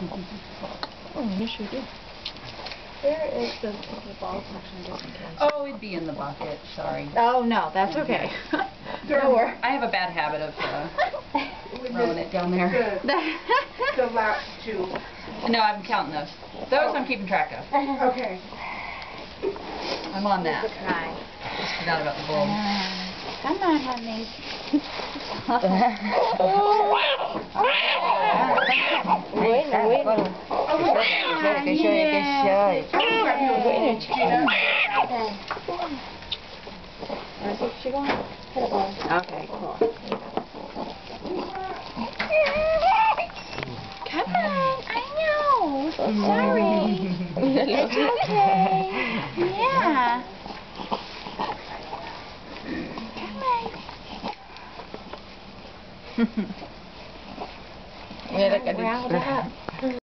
you sure do. Where is the the ball section just in case? Oh, it'd be in the bucket, sorry. Oh, no, that's okay. Don't worry. I have a bad habit of uh, throwing it down there. The, the last two. No, I'm counting those. Those I'm keeping track of. Okay. I'm on that. Try. Just forgot about the bulb. Come on, honey. Bueno, bueno. Que shoy, que shoy. Bueno, chiquita. Where's it she going? Okay, cool. Come on, I know. Sorry. it's okay. Yeah. Come on. Mira, up.